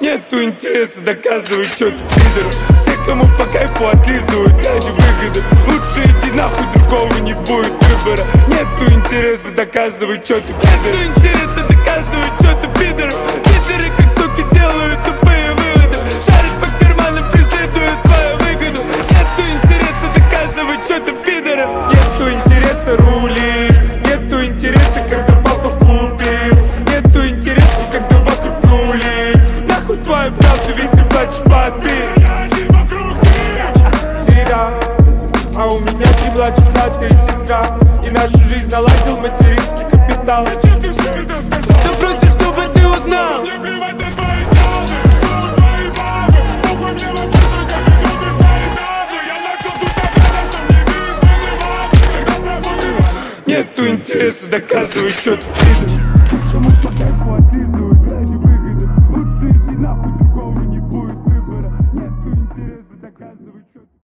Нету интереса доказывать, что ты пидор. Все, кому по кайфу отлизывают ради выгоды. Лучше иди нахуй, другого не будет выбора. Нету интереса доказывать, что ты пидор. Нету интереса ведь ты плачешь по Ты да, а у меня младших брата и сестра. И нашу жизнь наладил материнский капитал. Зачем ты все это сказал? Да просто чтобы ты узнал. Мне плевать на твои Нету интереса доказывать, что ты